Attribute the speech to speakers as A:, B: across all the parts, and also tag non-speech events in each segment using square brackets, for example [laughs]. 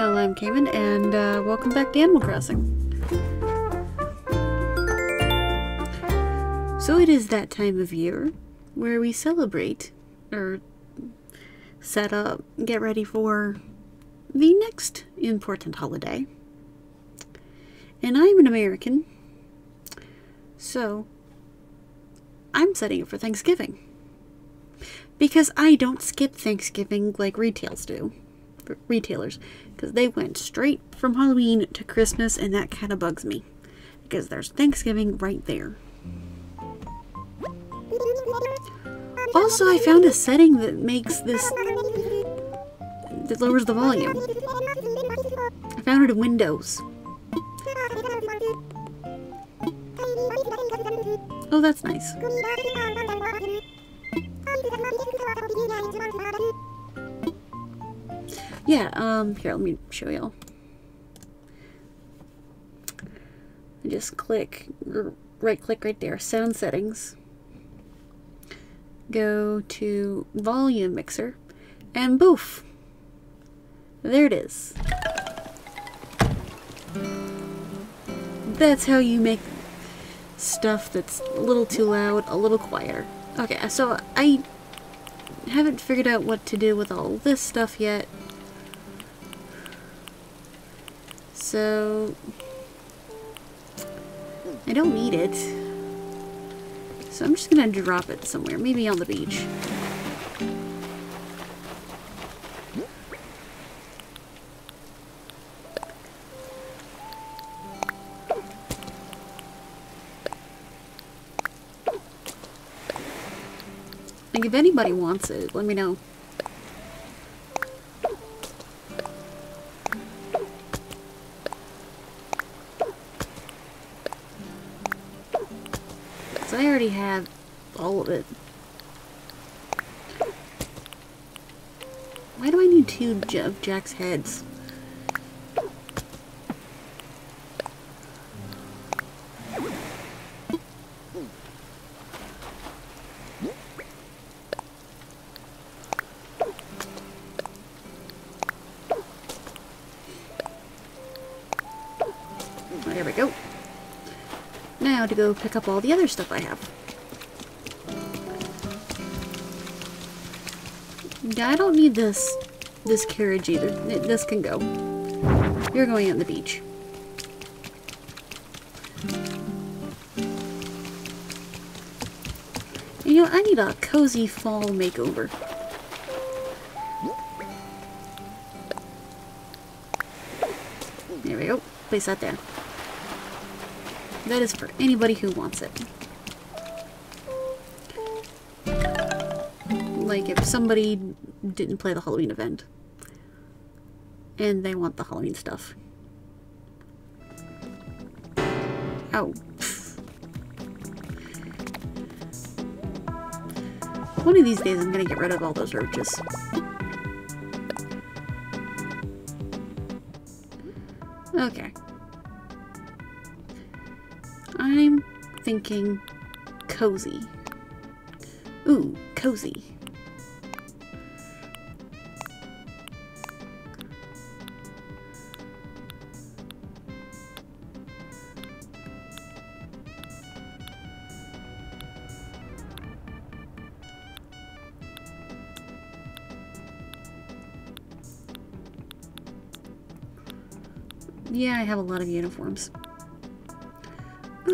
A: I'm Cayman, and uh, welcome back to Animal Crossing. So it is that time of year where we celebrate, or set up, get ready for the next important holiday. And I'm an American, so I'm setting it for Thanksgiving. Because I don't skip Thanksgiving like retails do. Retailers. Because they went straight from Halloween to Christmas, and that kind of bugs me. Because there's Thanksgiving right there. Also, I found a setting that makes this... that lowers the volume. I found it in Windows. Oh, that's nice. Yeah, um, here, let me show y'all. Just click, right click right there, sound settings. Go to volume mixer, and boof! There it is. That's how you make stuff that's a little too loud, a little quieter. Okay, so I haven't figured out what to do with all this stuff yet. So, I don't need it. So I'm just gonna drop it somewhere, maybe on the beach. If anybody wants it, let me know. I already have all of it. Why do I need two of Jack's heads? Now to go pick up all the other stuff I have. Yeah, I don't need this this carriage either. This can go. You're going on the beach. You know, I need a cozy fall makeover. There we go. Place that there. That is for anybody who wants it. Like if somebody didn't play the Halloween event and they want the Halloween stuff. Oh. One of these days I'm gonna get rid of all those roaches. Okay. I'm thinking cozy. Ooh, cozy. Yeah, I have a lot of uniforms.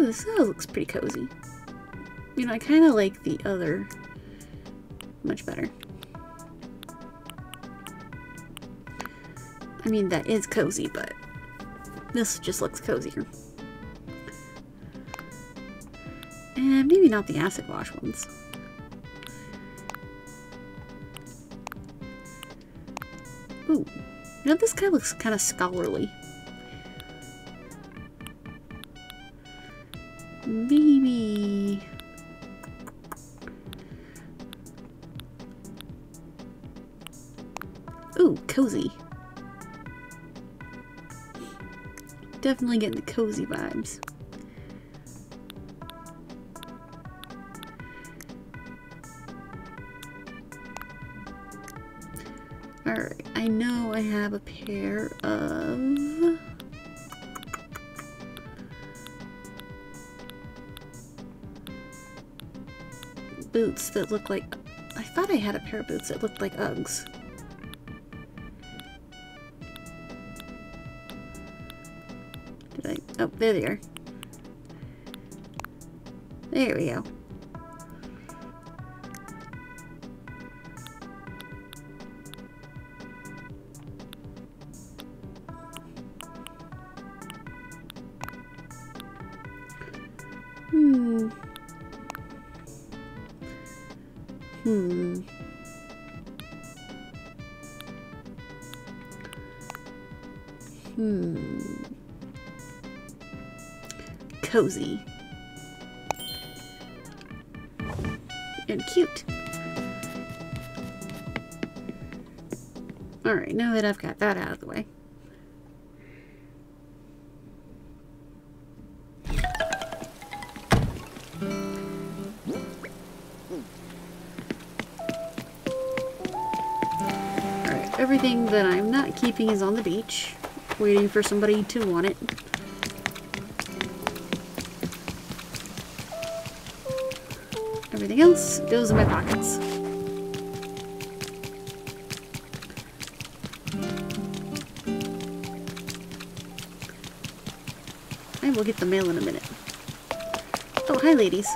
A: Ooh, this house looks pretty cozy. You know, I kind of like the other much better. I mean, that is cozy, but this just looks cozier. And maybe not the acid wash ones. Ooh, know, this guy looks kind of scholarly. Ooh, cozy. Definitely getting the cozy vibes. Alright, I know I have a pair of... boots that look like... I thought I had a pair of boots that looked like Uggs. Oh, there they are. There we go. Cozy. And cute. Alright, now that I've got that out of the way. Alright, everything that I'm not keeping is on the beach, waiting for somebody to want it. Everything else Those in my pockets. I will get the mail in a minute. Oh, hi ladies.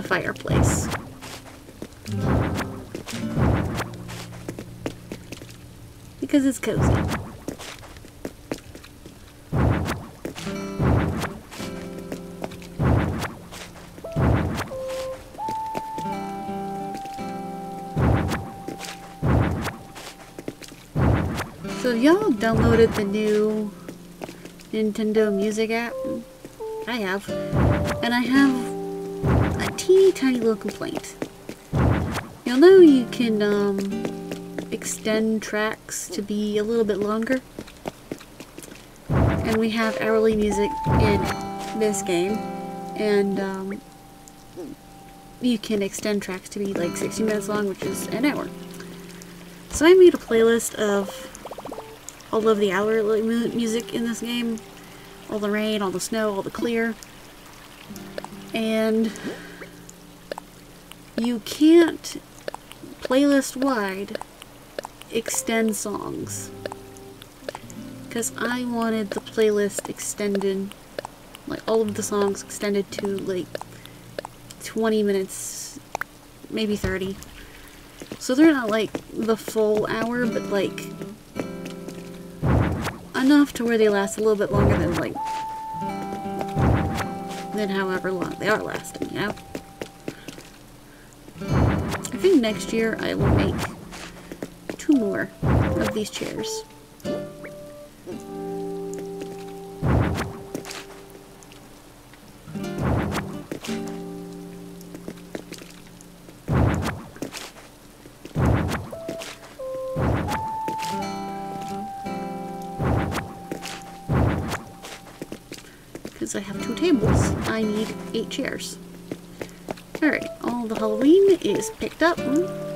A: The fireplace. Because it's cozy. So y'all downloaded the new Nintendo Music app? I have. And I have teeny tiny little complaint. You'll know you can um, extend tracks to be a little bit longer. And we have hourly music in this game. And um, you can extend tracks to be like 60 minutes long, which is an hour. So I made a playlist of all of the hourly mu music in this game. All the rain, all the snow, all the clear. And you can't playlist wide extend songs. Because I wanted the playlist extended, like all of the songs extended to like 20 minutes, maybe 30. So they're not like the full hour, but like enough to where they last a little bit longer than like than however long they are lasting, you know? I think next year I will make two more of these chairs. Because I have two tables, I need eight chairs. The Halloween is picked up. Hmm?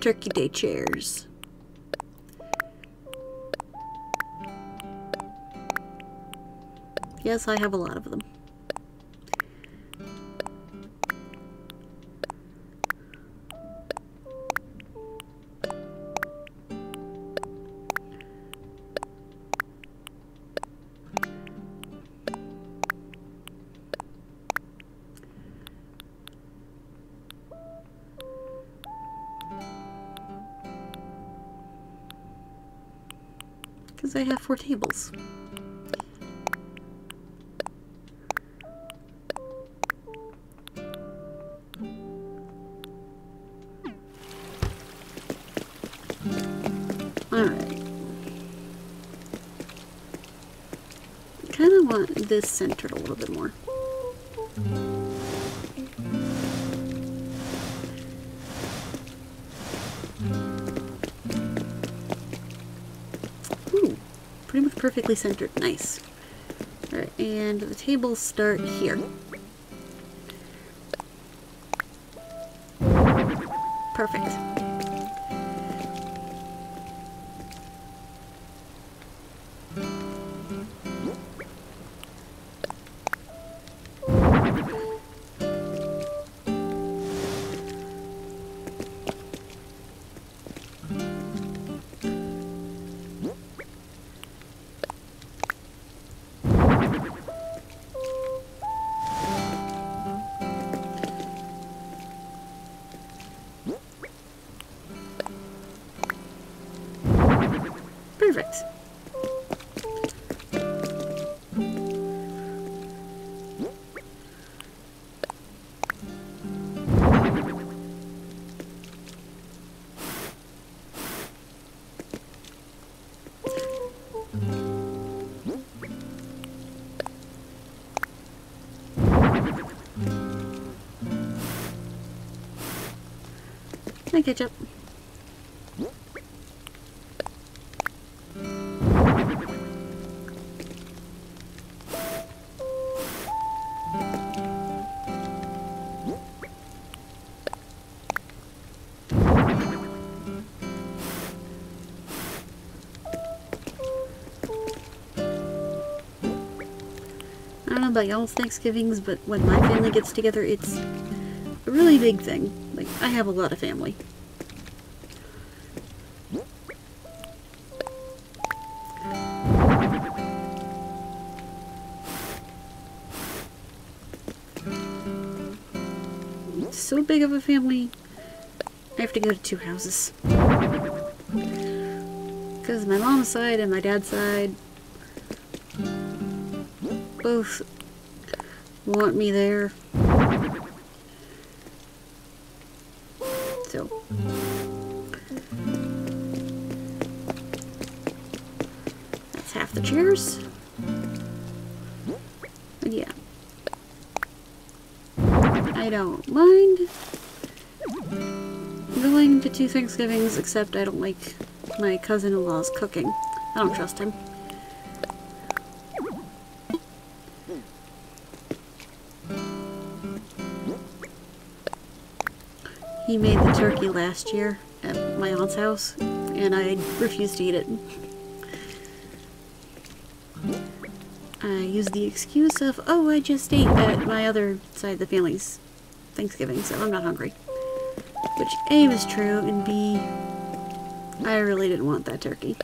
A: Turkey Day chairs. Yes, I have a lot of them. Tables. Alright. kind of want this centered a little bit more. Perfectly centered. Nice. And the tables start here. Perfect. Hi, ketchup. I don't know about y'all's Thanksgivings, but when my family gets together, it's a really big thing. Like, I have a lot of family. A family, I have to go to two houses. Because my mom's side and my dad's side both want me there. So. That's half the chairs. But yeah. I don't mind going to two Thanksgivings, except I don't like my cousin-in-law's cooking. I don't trust him. He made the turkey last year at my aunt's house, and I refused to eat it. I used the excuse of, oh, I just ate at my other side of the family's Thanksgiving, so I'm not hungry. Which A was true, and B, I really didn't want that turkey.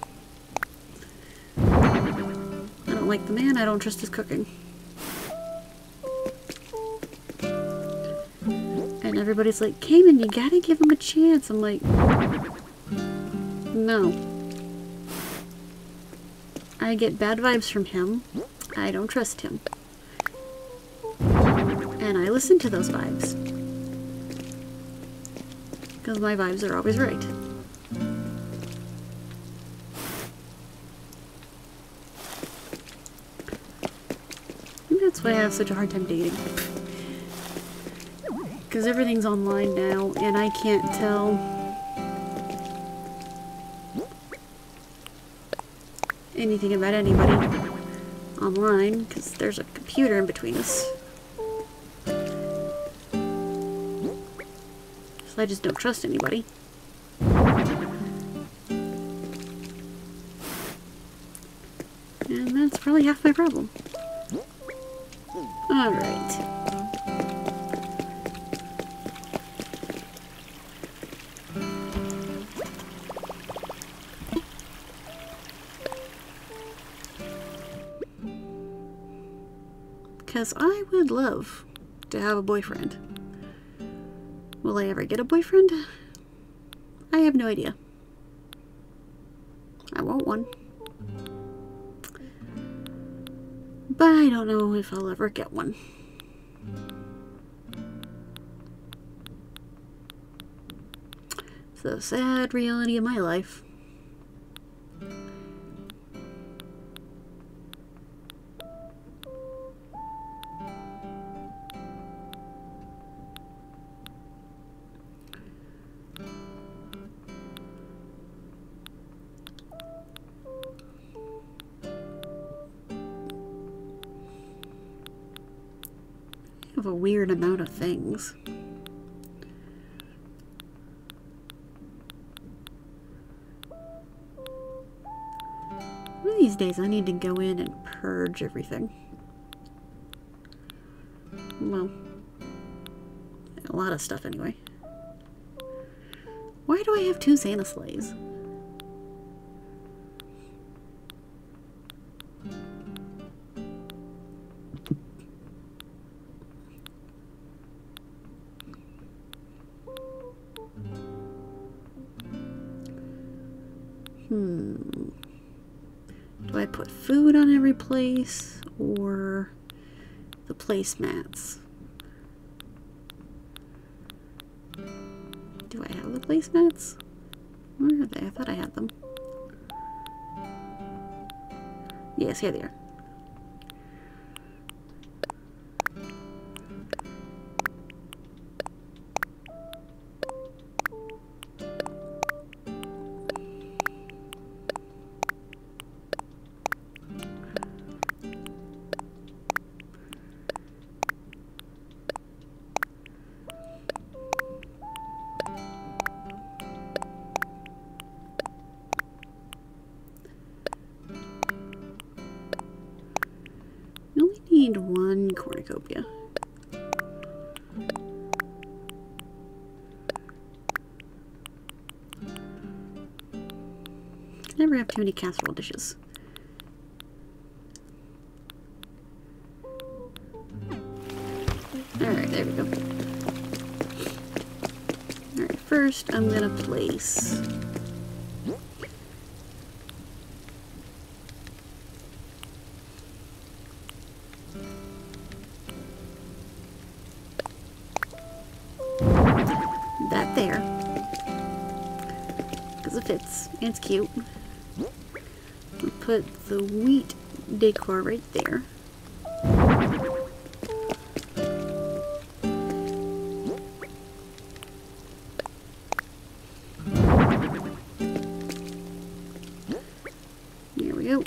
A: I don't like the man, I don't trust his cooking. And everybody's like, Cayman, you gotta give him a chance. I'm like, no. I get bad vibes from him. I don't trust him. And I listen to those vibes. Because my vibes are always right. Maybe that's why I have such a hard time dating. Because everything's online now, and I can't tell anything about anybody online, because there's a computer in between us. I just don't trust anybody. And that's probably half my problem. Alright. Because I would love to have a boyfriend. Will I ever get a boyfriend? I have no idea. I want one. But I don't know if I'll ever get one. It's the sad reality of my life. Things. One of these days I need to go in and purge everything. Well, a lot of stuff anyway. Why do I have two Santa sleighs? On every place or the placemats? Do I have the placemats? Where are they? I thought I had them. Yes, here they are. Casserole dishes. Alright, there we go. Alright, first I'm gonna place that there. Because it fits. And it's cute. Put the wheat decor right there. There we go.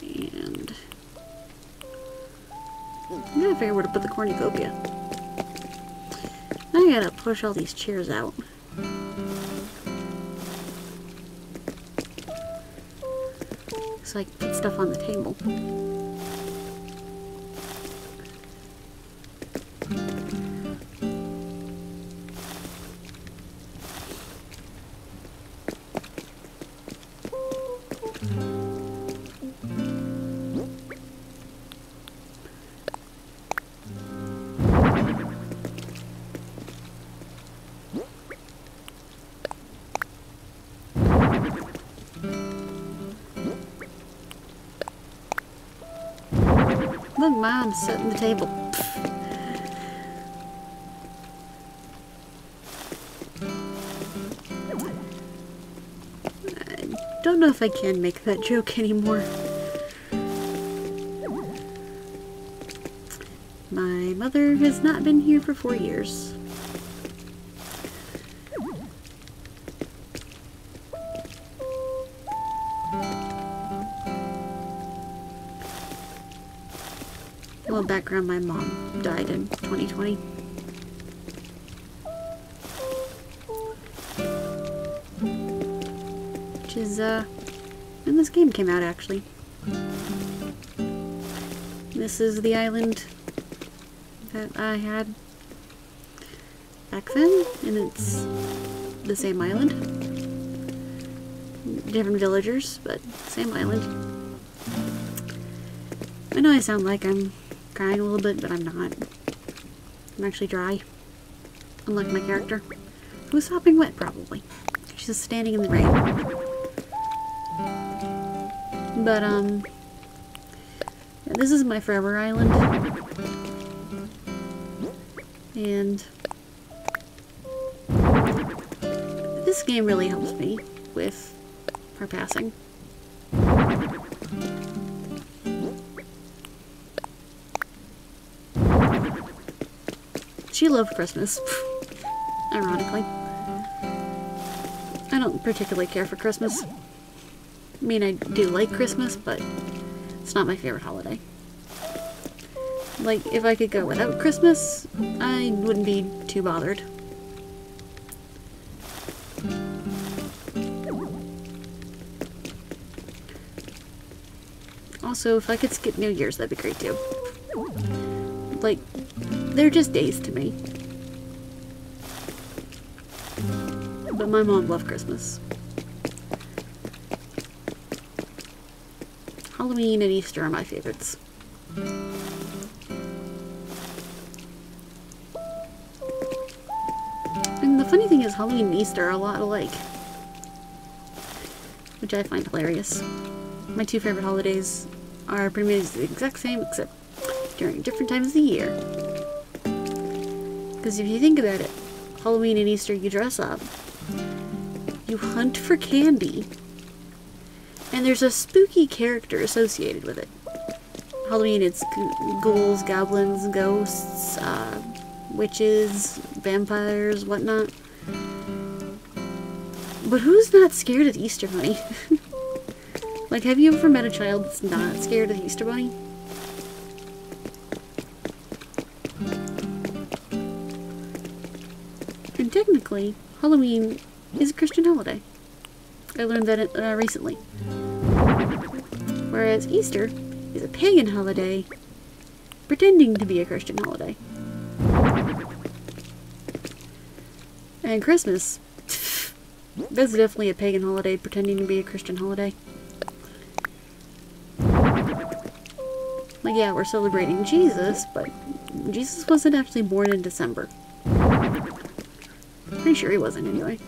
A: And I'm gonna figure where to put the cornucopia. Now I gotta push all these chairs out. Stuff on the table. Mom's setting the table. I don't know if I can make that joke anymore. My mother has not been here for four years. Background, my mom died in 2020. Which is, uh, when this game came out, actually. This is the island that I had back then, and it's the same island. Different villagers, but same island. I know I sound like I'm crying a little bit, but I'm not. I'm actually dry. Unlike my character, who's hopping wet, probably. She's just standing in the rain. But, um, Yeah, this is my forever island. And this game really helps me with her passing. She love Christmas, [sighs] ironically. I don't particularly care for Christmas. I mean, I do like Christmas, but it's not my favorite holiday. Like, if I could go without Christmas, I wouldn't be too bothered. Also, if I could skip New Year's, that'd be great too. They're just days to me. But my mom loved Christmas. Halloween and Easter are my favorites. And the funny thing is, Halloween and Easter are a lot alike. Which I find hilarious. My two favorite holidays are pretty much the exact same, except during different times of the year. Because if you think about it, Halloween and Easter, you dress up, you hunt for candy, and there's a spooky character associated with it. Halloween, it's ghouls, goblins, ghosts, uh, witches, vampires, whatnot. But who's not scared of the Easter Bunny? [laughs] like, have you ever met a child that's not scared of the Easter Bunny? Technically, Halloween is a Christian holiday. I learned that uh, recently. Whereas Easter is a pagan holiday pretending to be a Christian holiday. And Christmas, [laughs] that's definitely a pagan holiday pretending to be a Christian holiday. Like, yeah, we're celebrating Jesus, but Jesus wasn't actually born in December. Pretty sure he wasn't anyway.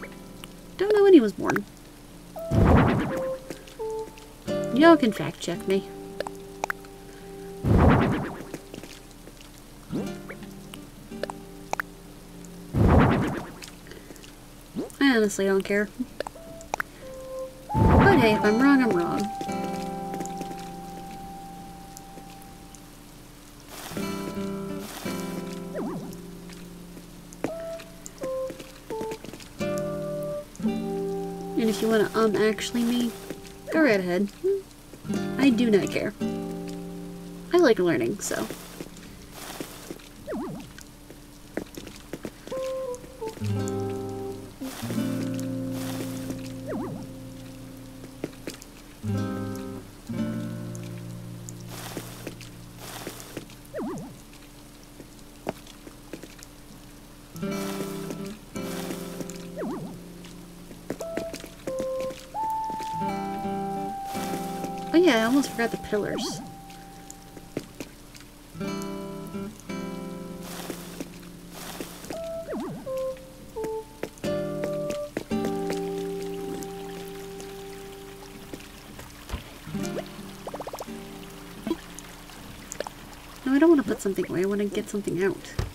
A: Don't know when he was born. Y'all can fact check me. I honestly don't care. But hey, if I'm wrong, I'm wrong. Um actually me, go right ahead. I do not care. I like learning, so. Yeah, I almost forgot the pillars. No, I don't want to put something away. I want to get something out.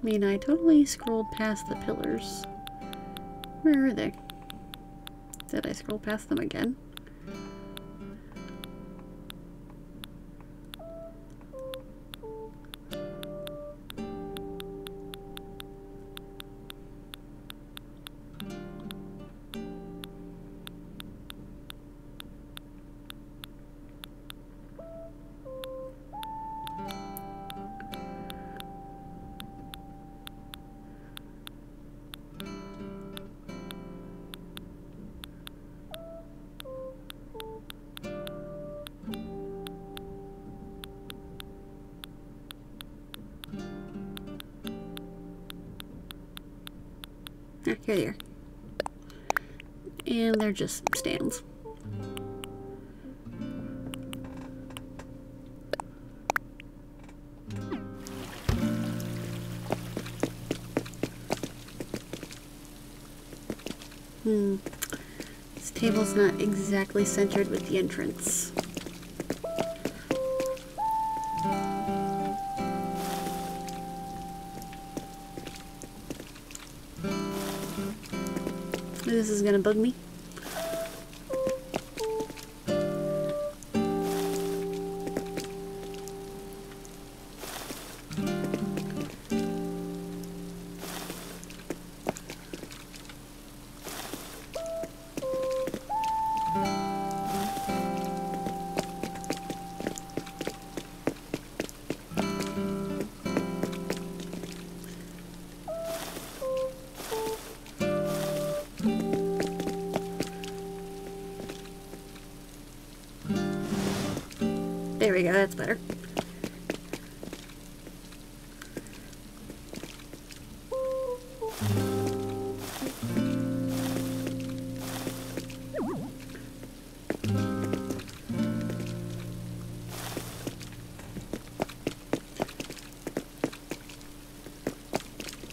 A: I mean, I totally scrolled past the pillars. Where are they? Did I scroll past them again? Just stands. Hmm. This table's not exactly centered with the entrance. This is gonna bug me. That's better.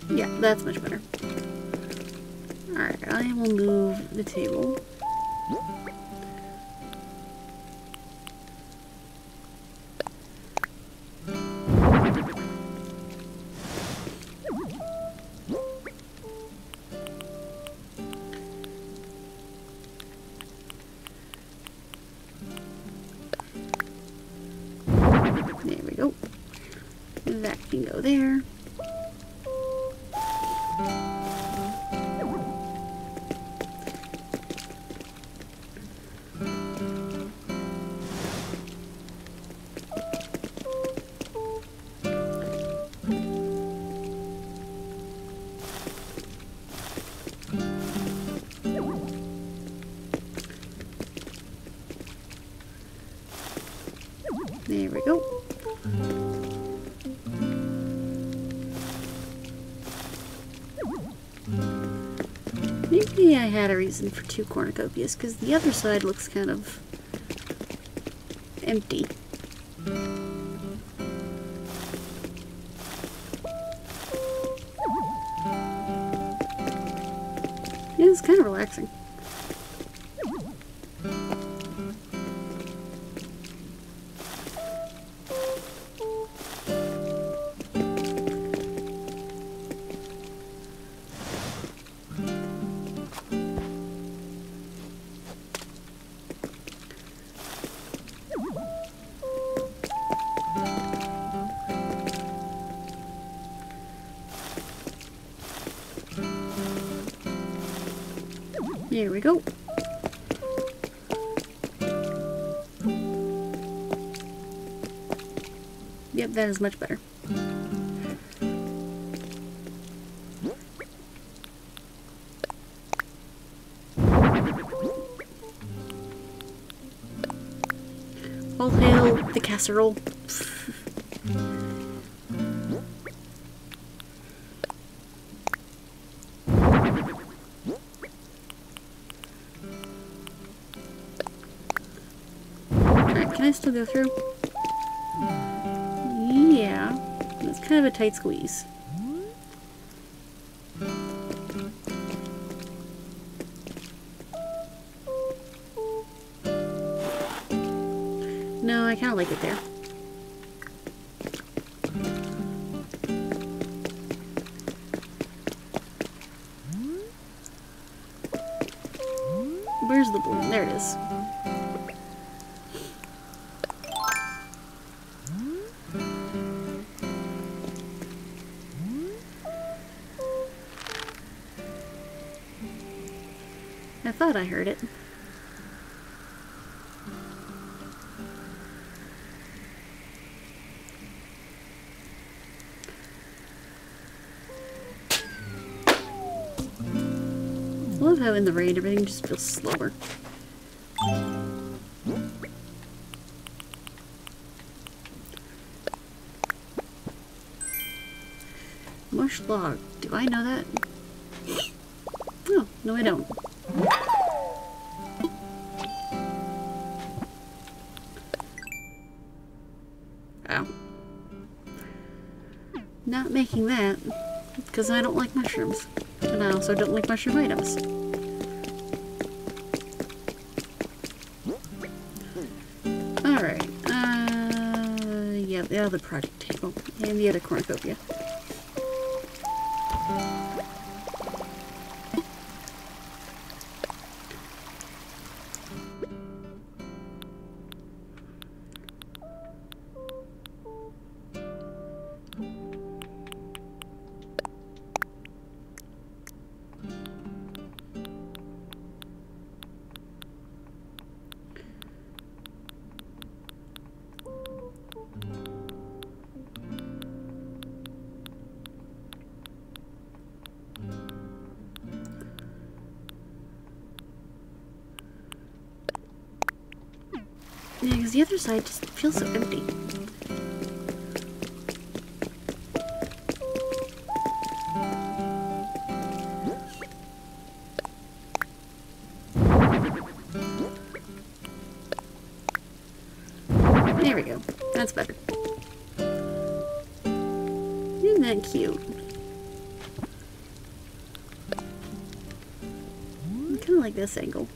A: Yeah, that's much better. Alright, I will move the table. Had a reason for two cornucopias, because the other side looks kind of empty. Yeah, it's kind of relaxing. That is much better. Oh, All hail the casserole. Can I still go through? Kind of a tight squeeze. No, I kind of like it there. Thought I heard it. I love how in the rain everything just feels slower. Mush log. Do I know that? No, no, I don't. Not making that, because I don't like mushrooms. And I also don't like mushroom items. Alright, uh, yeah, the other project table, and the other cornucopia. Because the other side just feels so empty. There we go. That's better. Isn't that cute? I kind of like this angle.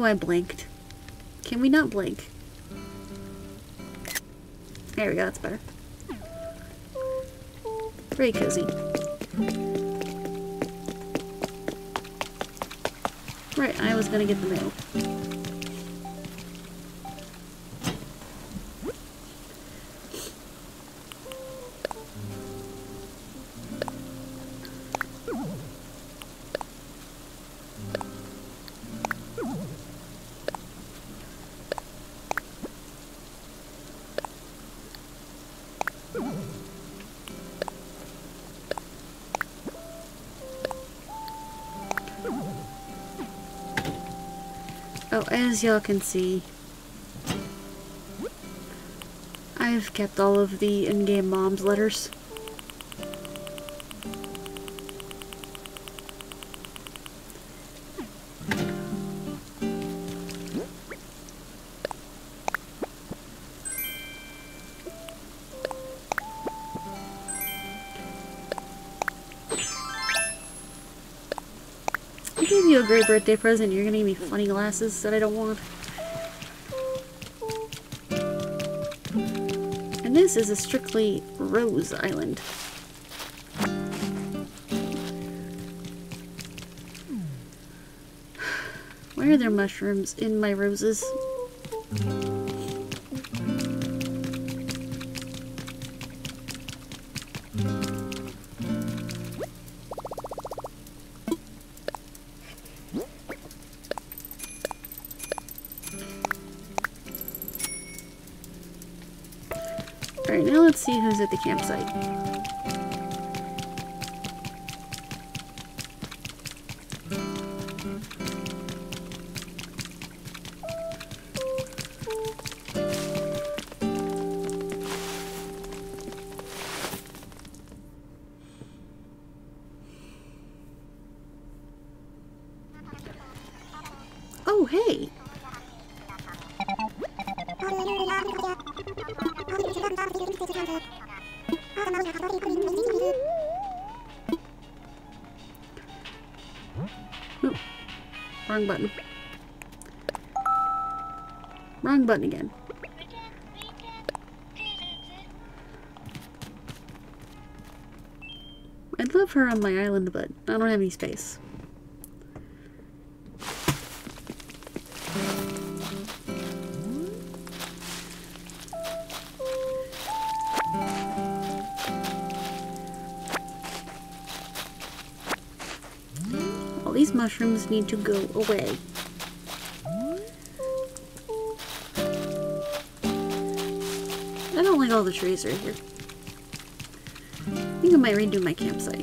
A: Oh, I blinked. Can we not blink? There we go, that's better. Very cozy. Right, I was gonna get the mail. Oh, as y'all can see, I've kept all of the in-game mom's letters. Birthday present. You're gonna give me funny glasses that I don't want. And this is a strictly rose island. Why are there mushrooms in my roses? Alright, now let's see who's at the campsite. Button again. I'd love her on my island, but I don't have any space. All these mushrooms need to go away. I don't like all the trees right here. I think I might redo my campsite.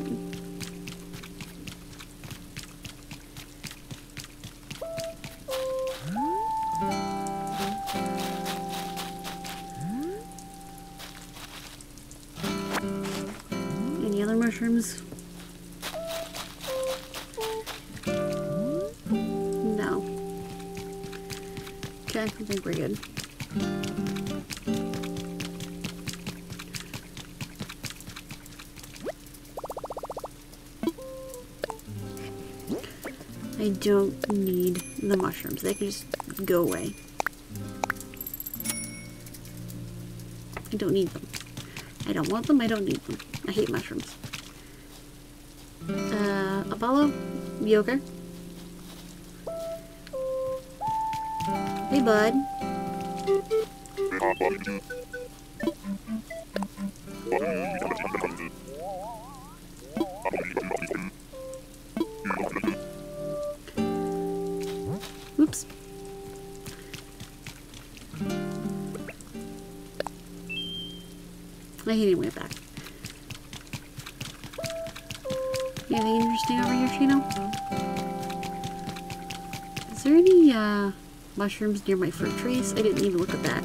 A: Them. I don't need them. I hate mushrooms. Uh, Apollo? Okay? Hey, bud. Oops. I hate it went back. Anything interesting over here, Chino? Is there any uh, mushrooms near my fruit trees? I didn't even look at that.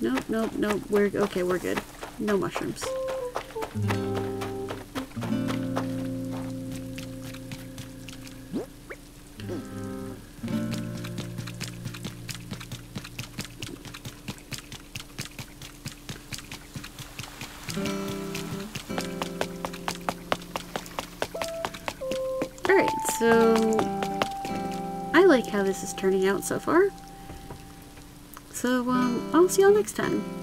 A: Nope, nope, nope. We're okay. We're good. No mushrooms. Alright, so I like how this is turning out so far. So, um, I'll see y'all next time.